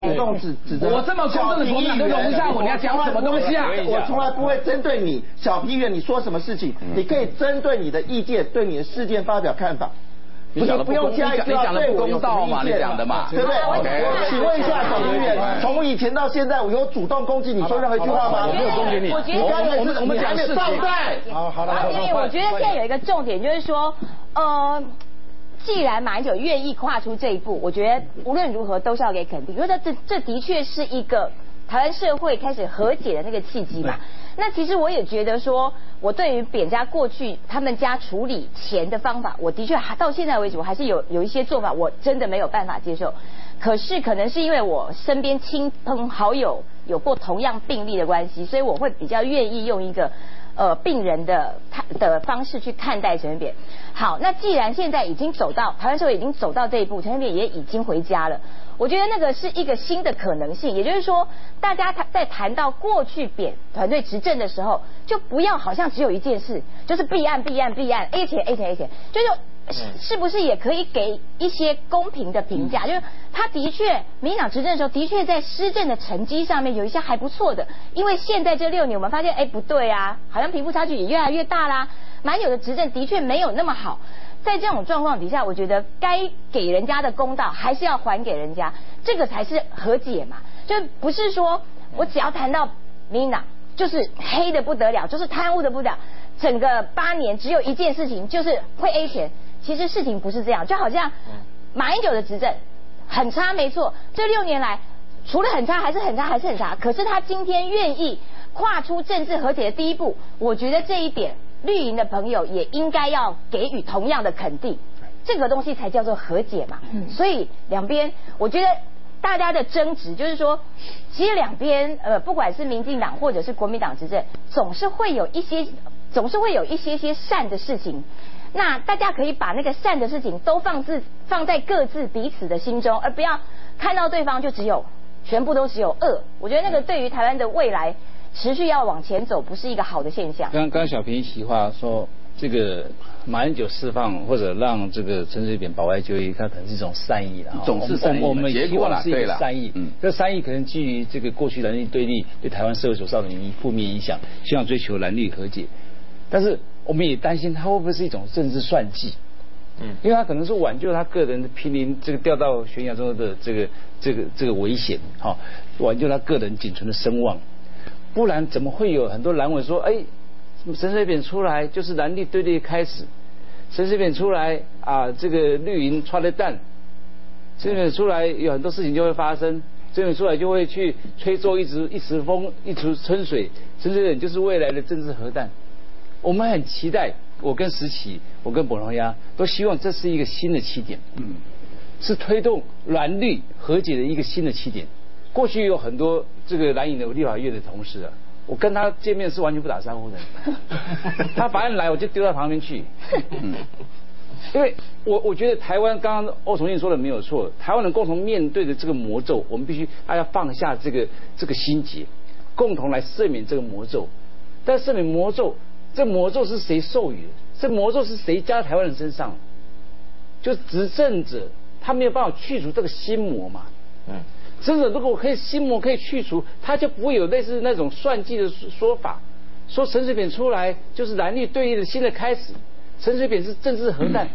主动指指责我这么公正的国民党就容不下我，你要讲什么东西啊？我从来不会针对你小皮员，你说什么事情，你可以针对你的意见，对你的事件发表看法。你讲的不用加一句话对公道嘛？你讲的嘛，对不对？我请问一下小皮员，从以前到现在，我有主动攻击你说任何一句话吗？我没有攻击你。我觉得我们我们讲事情。好，好了。因为我觉得现在有一个重点就是说，呃。既然马英九愿意跨出这一步，我觉得无论如何都是要给肯定，因为这这的确是一个台湾社会开始和解的那个契机嘛。那其实我也觉得说，我对于扁家过去他们家处理钱的方法，我的确还到现在为止，我还是有有一些做法，我真的没有办法接受。可是可能是因为我身边亲朋好友有过同样病例的关系，所以我会比较愿意用一个。呃，病人的看的方式去看待陈水扁。好，那既然现在已经走到台湾社会已经走到这一步，陈水扁也已经回家了。我觉得那个是一个新的可能性，也就是说，大家谈在谈到过去扁团队执政的时候，就不要好像只有一件事，就是弊案、弊案、弊案，A 钱、A 钱、A 钱，就是。是是不是也可以给一些公平的评价？就是他的确，民党执政的时候，的确在施政的成绩上面有一些还不错的。因为现在这六年，我们发现，哎，不对啊，好像贫富差距也越来越大啦。蛮有的执政的确没有那么好。在这种状况底下，我觉得该给人家的公道还是要还给人家，这个才是和解嘛。就不是说我只要谈到民党，就是黑的不得了，就是贪污的不得了。整个八年只有一件事情，就是会 A 钱。其实事情不是这样，就好像马英九的执政很差，没错。这六年来，除了很差，还是很差，还是很差。可是他今天愿意跨出政治和解的第一步，我觉得这一点绿营的朋友也应该要给予同样的肯定。这个东西才叫做和解嘛。所以两边，我觉得大家的争执就是说，其实两边呃，不管是民进党或者是国民党执政，总是会有一些，总是会有一些些善的事情。那大家可以把那个善的事情都放自放在各自彼此的心中，而不要看到对方就只有全部都只有恶。我觉得那个对于台湾的未来持续要往前走，不是一个好的现象。刚刚小平一席话说，这个马英九释放或者让这个陈水扁保外就医，他可能是一种善意的，总是善意。我们希望是一个善意。嗯，这善意可能基于这个过去蓝绿对立对台湾社会所造成的负面影响，希望追求蓝绿和解。但是我们也担心他会不会是一种政治算计，嗯，因为他可能是挽救他个人的濒临这个掉到悬崖中的这个这个这个危险，哦，挽救他个人仅存的声望，不然怎么会有很多蓝委说，哎，陈水扁出来就是蓝绿对立开始，陈水扁出来啊，这个绿营穿的蛋，陈水扁出来有很多事情就会发生，陈水扁出来就会去吹奏一直一池风一池春水，陈水扁就是未来的政治核弹。我们很期待，我跟石奇，我跟博龙鸭都希望这是一个新的起点，嗯，是推动蓝绿和解的一个新的起点。过去有很多这个蓝营的立法院的同事啊，我跟他见面是完全不打招呼的，他法案来我就丢到旁边去，嗯，因为我我觉得台湾刚刚欧崇信说的没有错，台湾人共同面对的这个魔咒，我们必须大家放下这个这个心结，共同来赦免这个魔咒，但赦免魔咒。这魔咒是谁授予的？这魔咒是谁加台湾人身上？就执政者他没有办法去除这个心魔嘛？嗯，执政者如果可以心魔可以去除，他就不会有类似那种算计的说法，说陈水扁出来就是蓝绿对立的新的开始，陈水扁是政治核弹。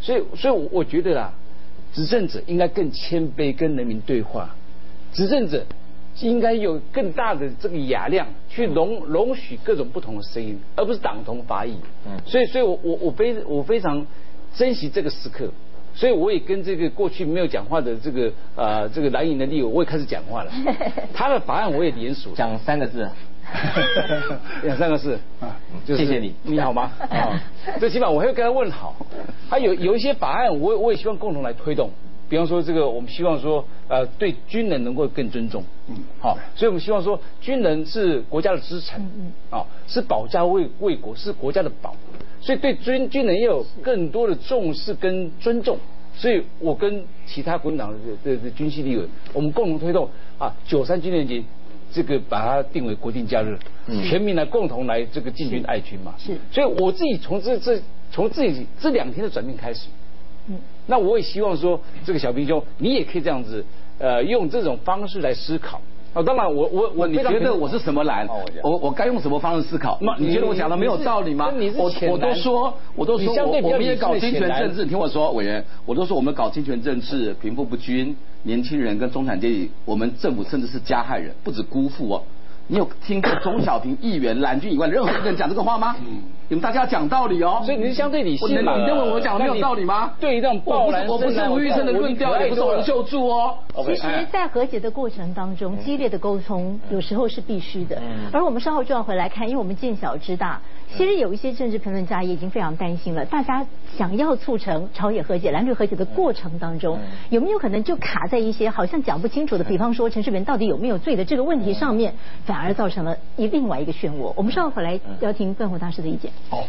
所以，所以我觉得啦，执政者应该更谦卑，跟人民对话。执政者。应该有更大的这个雅量去容容许各种不同的声音，而不是党同伐异。嗯，所以，所以我我我非我非常珍惜这个时刻，所以我也跟这个过去没有讲话的这个呃这个蓝营的立委，我也开始讲话了。他的法案我也连署，讲三个字，两三个字 啊，谢谢你，你好吗？啊，最起码我会跟他问好。他有有一些法案，我我也希望共同来推动。比方说这个，我们希望说，呃，对军人能够更尊重，嗯，好，所以我们希望说，军人是国家的资产，嗯，啊，是保家卫卫国，是国家的宝，所以对军军人要有更多的重视跟尊重，所以我跟其他国民党的的的军系立委，我们共同推动啊，九三军人节，这个把它定为国定假日，嗯，全民来共同来这个进军爱军嘛，是，所以我自己从这这从自己这两天的转变开始。那我也希望说，这个小平兄，你也可以这样子呃用这种方式来思考。哦，当然我我我你觉得我是什么蓝？我我该用什么方式思考？那你觉得我讲的没有道理吗？我我都说我都说我我们也搞金权政治，听我说，委员，我都说我们搞金权政治，贫富不均，年轻人跟中产阶级，我们政府甚至是加害人，不止辜负哦。你有听过钟小平议员、蓝军以外任何一个人讲这个话吗？嗯，你们大家要讲道理哦。所以你是相对理性嘛？你认为我讲的没有道理吗？对于这种暴然，我不是吴玉生的论调，也不是洪秀柱哦。其实，在和解的过程当中，激烈的沟通有时候是必须的。而我们稍后就要回来看，因为我们见小知大。其实有一些政治评论家也已经非常担心了，大家想要促成朝野和解、蓝绿和解的过程当中，有没有可能就卡在一些好像讲不清楚的，比方说陈世仁到底有没有罪的这个问题上面，反而造成了一另外一个漩涡。我们稍后回来要听段宏大师的意见。好。